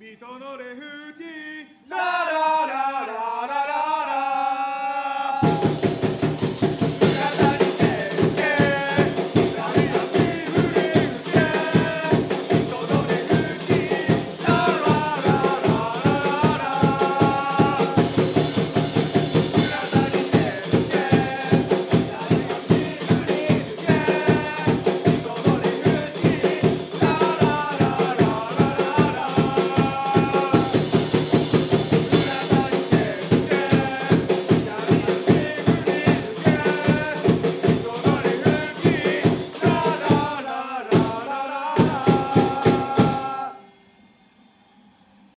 水戸レフティーラララララララ。